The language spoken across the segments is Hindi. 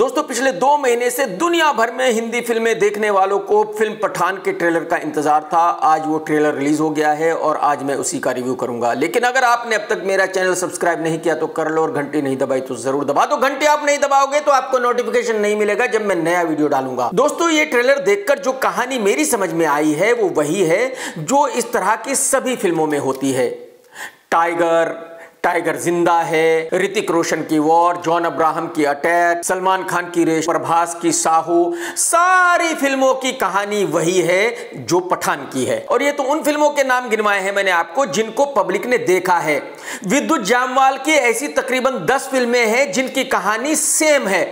दोस्तों, पिछले दो महीने से दुनिया भर में हिंदी फ़िल्में देखने वालों को फ़िल्म पठान के ट्रेलर का इंतज़ार था। आज वो ट्रेलर रिलीज़ हो गया है और आज मैं उसी का रिव्यू करूँगा। लेकिन अगर आपने अब तक मेरा चैनल सब्सक्राइब नहीं किया तो कर लो और घंटी नहीं दबाई तो ज़रूर दबा दो। घंटी आप नहीं दबाओगे तो आपको नोटिफिकेशन नहीं मिलेगा जब मैं नया वीडियो डालूँगा। दोस्तों, ये ट्रेलर देखकर जो कहानी मेरी समझ में आई है, वो वही है जो इस तरह की सभी फ़िल्मों में होती है। टाइगर टाइगर ज़िंदा है। ऋतिक रोशन की वॉर, जॉन अब्राहम की अटैक, सलमान खान की रेश, प्रभास की साहू, सारी फ़िल्मों की कहानी वही है जो पठान की है। और ये तो उन फ़िल्मों के नाम गिनवाए हैं मैंने आपको जिनको पब्लिक ने देखा है। विद्युत जामवाल की ऐसी तकरीबन दस फ़िल्में हैं जिनकी कहानी सेम है।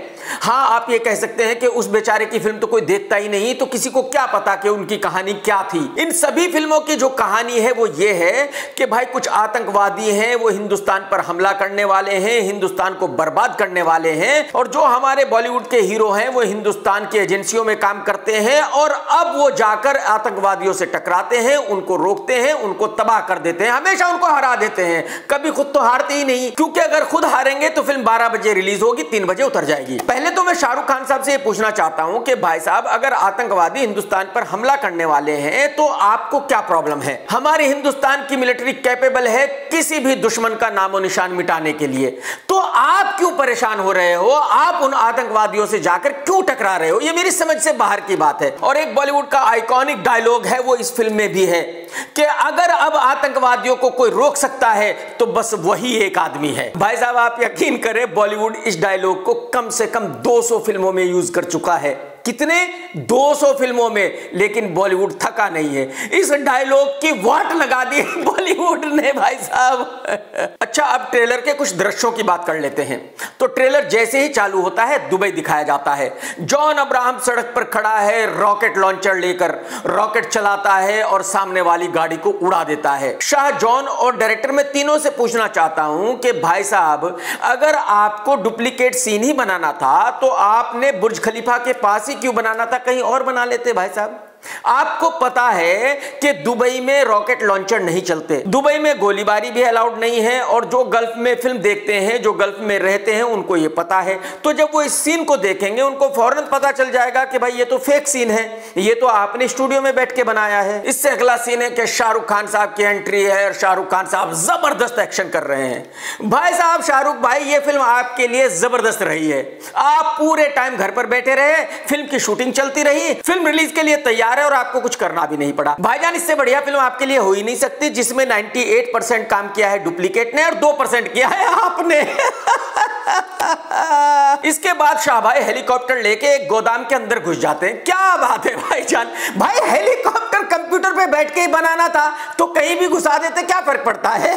हाँ आप ये कह सकते हैं कि उस बेचारे की फ़िल्म तो कोई देखता ही नहीं तो किसी को क्या पता कि उनकी कहानी क्या थी? इन सभी फ़िल्मों की जो कहानी है, वो ये है कि भाई कुछ आतंकवादी हैं, वो हिंदुस्तान पर हमला करने वाले हैं, हिंदुस्तान को बर्बाद करने वाले हैं, और जो हमारे बॉलीवुड के हीरो हैं, वो हिंदुस्तान की एजेंसियों में काम करते हैं, और अब वो जाकर आतंकवादियों से टकराते हैं, उनको रोकते हैं, उनको तबाह कर देते हैं, हमेशा उनको हरा देते हैं। कभी खुद तो हारते ही नहीं, क्योंकि अगर खुद हारेंगे तो फ़िल्म बारह बजे रिलीज़ होगी, तीन बजे उतर जाएगी। पहले तो मैं शाहरुख खान साहब से ये पूछना चाहता हूँ कि भाई साहब, अगर आतंकवादी हिंदुस्तान पर हमला करने वाले हैं तो आपको क्या प्रॉब्लम है? हमारे हिंदुस्तान की मिलिट्री कैपेबल है किसी भी दुश्मन का नामो निशान मिटाने के लिए। तो आप क्यों परेशान हो रहे हो? आप उन आतंकवादियों से जाकर क्यों टकरा रहे हो? ये मेरी समझ से बाहर की बात है। और एक बॉलीवुड का आइकॉनिक डायलॉग है, वो इस फ़िल्म में भी है। कि अगर अब आतंकवादियों को कोई रोक सकता है तो बस वही एक आदमी है। भाई साहब, आप यकीन करें, बॉलीवुड इस डायलॉग को कम से कम 200 फ़िल्मों में यूज़ कर चुका है। कितने? 200 फ़िल्मों में। लेकिन बॉलीवुड थका नहीं है। इस डायलॉग की वाट लगा दी बॉलीवुड ने भाई साहब। अच्छा अब ट्रेलर के कुछ दृश्यों की बात कर लेते हैं। तो ट्रेलर जैसे ही चालू होता है, दुबई दिखाया जाता है। जॉन अब्राहम सड़क पर खड़ा है, रॉकेट लॉन्चर लेकर। रॉकेट चलाता है और सामने वाली गाड़ी को उड़ा देता है। शाह जॉन और डायरेक्टर में तीनों से पूछना चाहता हूँ कि भाई साहब, अगर आपको डुप्लीकेट सीन ही बनाना था तो आपने बुर्ज खलीफा के पास ही क्यों बनाना था? कहीं और बना लेते भाई साहब। आपको पता है कि दुबई में रॉकेट लॉन्चर नहीं चलते। दुबई में गोलीबारी भी अलाउड नहीं है और जो गल्फ में फ़िल्म देखते हैं, जो गल्फ में रहते हैं, उनको ये पता है। तो जब वो इस सीन को देखेंगे, उनको फ़ौरन पता चल जाएगा कि भाई ये तो फेक सीन है। ये तो आपने स्टूडियो में बैठ के बनाया है। इससे अगला सीन है कि शाहरुख खान साहब की एंट्री है और शाहरुख खान साहब ज़बरदस्त एक्शन कर रहे हैं। भाई साहब, शाहरुख भाई, ये फ़िल्म आपके लिए ज़बरदस्त रही है। आप पूरे टाइम घर पर बैठे रहे फ़िल्म की शूटिंग चलती रही फ़िल्म रिलीज़ के लिए तैयार तैयार है और आपको कुछ करना भी नहीं पड़ा। भाईजान, इससे बढ़िया फ़िल्म आपके लिए हो ही नहीं सकती, जिसमें 98 परसेंट काम किया है डुप्लीकेट ने और दो परसेंट किया है आपने। इसके बाद शाह भाई हेलीकॉप्टर लेके एक गोदाम के अंदर घुस जाते हैं। क्या बात है भाईजान। भाई, हेलीकॉप्टर कंप्यूटर पे बैठ के ही बनाना था तो कहीं भी घुसा देते, क्या फ़र्क पड़ता है?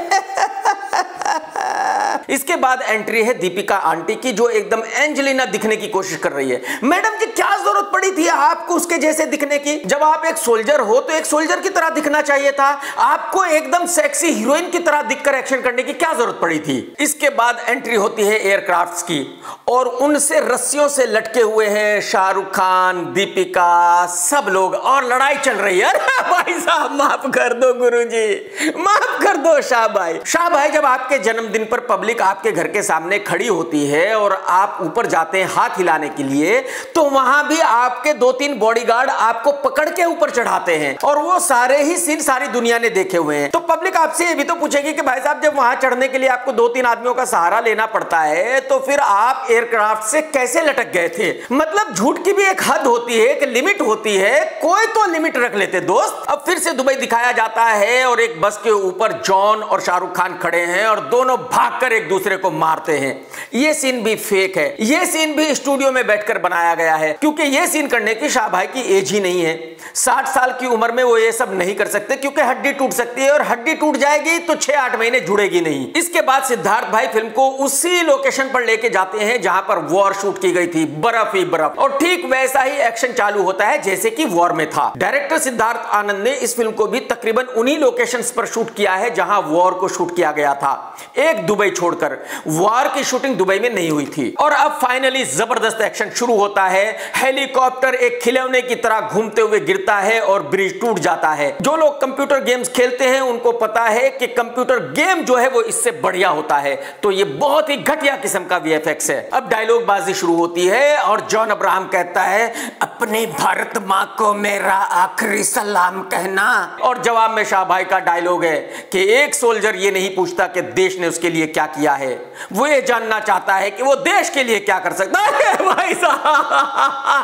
इसके बाद एंट्री है दीपिका आंटी की, जो एकदम एंजेलिना दिखने की कोशिश कर रही है। मैडम क्या ज़रूरत पड़ी थी आपको उसके जैसे दिखने की? जब आप एक सोल्जर हो तो एक सोल्जर की तरह दिखना चाहिए था। आपको एकदम सेक्सी हीरोइन की तरह दिखकर एक्शन करने की क्या ज़रूरत पड़ी थी? इसके बाद एंट्री होती है एयरक्राफ्ट की। और उनसे रस्सियों से लटके हुए हैं शाहरुख खान, दीपिका, सब लोग। और लड़ाई चल रही है। भाई साहब, माफ़ कर दो गुरुजी। माफ़ कर दो शाह भाई शाह भाई जब आपके जन्मदिन पर पब्लिक आपके घर के सामने खड़ी होती है और आप ऊपर जाते हैं हाथ हिलाने के लिए तो वहाँ भी आपके दो तीन बॉडीगार्ड आपको पकड़ के ऊपर चढ़ाते हैं और वो सारे ही सीन सारी दुनिया ने देखे हुए हैं। तो पब्लिक आपसे ये भी तो पूछेगी कि भाई साहब, जब वहाँ चढ़ने के लिए आपको दो तीन आदमियों का सहारा लेना पड़ता है तो फिर आप एयरक्राफ्ट से कैसे लटक गए थे? मतलब झूठ की भी एक हद होती है, एक लिमिट होती है। कोई तो लिमिट रख लेते दोस्त। अब फिर से दुबई दिखाया जाता है और एक बस के ऊपर जॉन और शाहरुख खान खड़े हैं और दोनों भागकर एक दूसरे को मारते हैं। ये सीन भी फेक है। ये सीन भी स्टूडियो में बैठकर बनाया गया है, क्योंकि ये सीन करने की शाह भाई की एज ही नहीं है। साठ साल की उम्र में वो ये सब नहीं कर सकते, क्योंकि हड्डी टूट सकती है और हड्डी टूट जाएगी तो छह आठ महीने जुड़ेगी नहीं। इसके बाद सिद्धार्थ भाई फ़िल्म को उसी लोकेशन पर लेके जाते हैं, जहाँ पर वॉर शूट की गई थी, बर्फ़ ही बर्फ़। और ठीक वैसा ही एक्शन चालू होता है, जैसे कि वॉर में था। डायरेक्टर सिद्धार्थ आनंद ने इस फ़िल्म को भी तकरीबन उन्हीं लोकेशंस पर शूट किया है, जहाँ वॉर को शूट किया गया था। एक दुबई छोड़कर। वॉर की शूटिंग दुबई में नहीं हुई थी। और अब फाइनली ज़बरदस्त एक्शन शुरू होता है। हेलीकॉप्टर एक खिलौने की तरह घूमते हुए गिरता है और ब्रिज टूट जाता है। जो लोग कंप्यूटर गेम्स खेलते हैं, उनको पता है कि कंप्यूटर गेम जो है, वो इससे बढ़िया होता है। तो ये बहुत ही घटिया किस्म का वीएफएक्स है। अब डायलॉग बाजी शुरू होती है और जॉन अब्राहम कहता है, अपने भारत माँ को मेरा आखिरी सलाम कहना। और जवाब में शाह भाई का डायलॉग है कि एक सोल्जर ये नहीं पूछता कि देश ने उसके लिए क्या किया है। वो ये जानना चाहता है कि वो देश के लिए क्या कर सकता है? भाई साहब,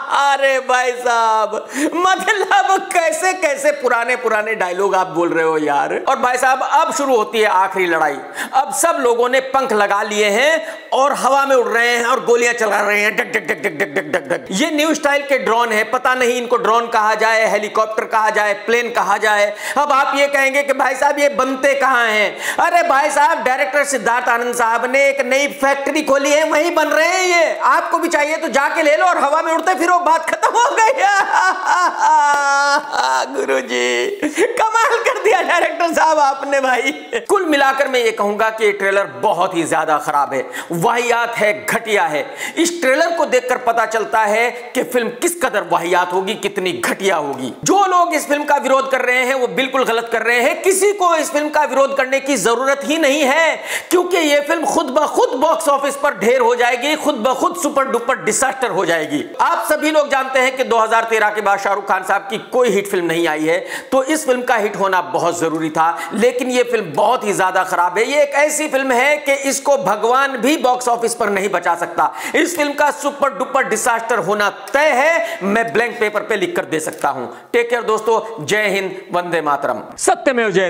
अरे भाई साहब मतलब कैसे कैसे पुराने पुराने डायलॉग आप बोल रहे हो यार? और भाई साहब, अब शुरू होती है आखिरी लड़ाई। अब सब लोगों ने पंख लगा लिए हैं और हवा में उड़ रहे हैं और गोलियाँ चला रहे हैं। डक डक डक डक डक डक डक डक। ये न्यू स्टाइल के ड्रोन है। पता नहीं इनको ड्रोन कहा जाए हेलीकॉप्टर कहा जाए प्लेन कहा जाए। अब आप ये कहेंगे कि भाई साहब, ये बनते कहाँ हैं? अरे भाई साहब डायरेक्टर सिद्धार्थ आनंद साहब ने एक नई फैक्ट्री खोली है, वहीं बन रहे हैं ये। आपको भी चाहिए तो जाके ले लो और हवा में उड़ते फिर वो बात खत्म हो गई गुरु जी कमाल कर दिया डायरेक्टर साहब आपने भाई। कुल मिलाकर मैं ये कहूँगा कि ये ट्रेलर बहुत ही ज़्यादा खराब है। वाहियात है, घटिया है। इस ट्रेलर को देखकर पता चलता है कि फ़िल्म किस कदर वाहियात होगी, कितनी घटिया होगी। जो लोग इस फ़िल्म का विरोध कर रहे हैं, वो बिल्कुल गलत कर रहे हैं। किसी को इस फ़िल्म का विरोध करने की ज़रूरत ही नहीं है, क्योंकि ये फ़िल्म खुद ब खुद बॉक्स ऑफ़िस पर ढेर हो जाएगी, खुद ब खुद सुपर डुपर डिसास्टर हो जाएगी। आप सभी लोग जानते हैं कि 2013 के बाद शाहरुख खान साहब की कोई हिट फ़िल्म नहीं आई है तो इस फ़िल्म का हिट होना बहुत ज़रूरी था। लेकिन यह फ़िल्म बहुत ही ज़्यादा खराब है। ये एक ऐसी फ़िल्म है कि इसको भगवान भी बॉक्स ऑफ़िस पर नहीं बचा सकता। इस फ़िल्म का सुपर डुपर डिसास्टर होना तय है। मैं ब्लैंक पेपर पे लिख कर दे सकता हूँ। टेक केयर दोस्तों। जय हिंद, वंदे मातरम। सत्यमेव जयते